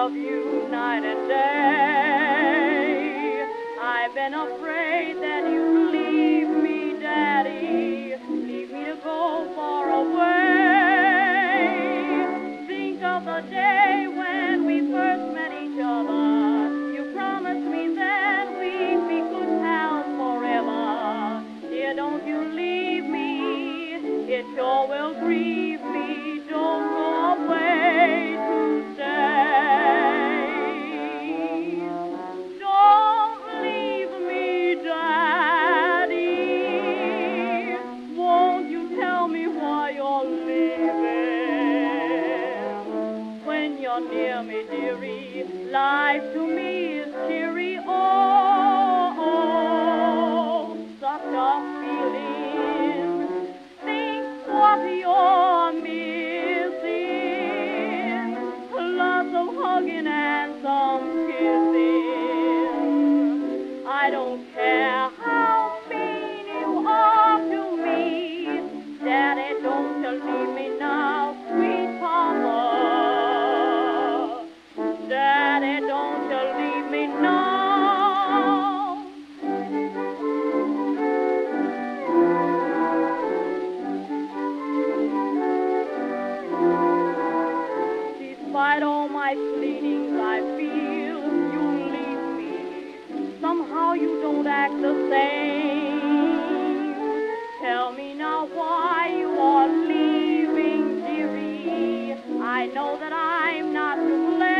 of you night and day. I've been afraid that. near me, dearie. Life to me is cheery. Oh, oh. feelings I feel, you leave me. Somehow you don't act the same. Tell me now why you are leaving, dearie. I know that I'm not to blame.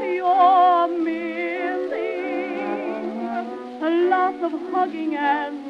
you're merely a lots of hugging and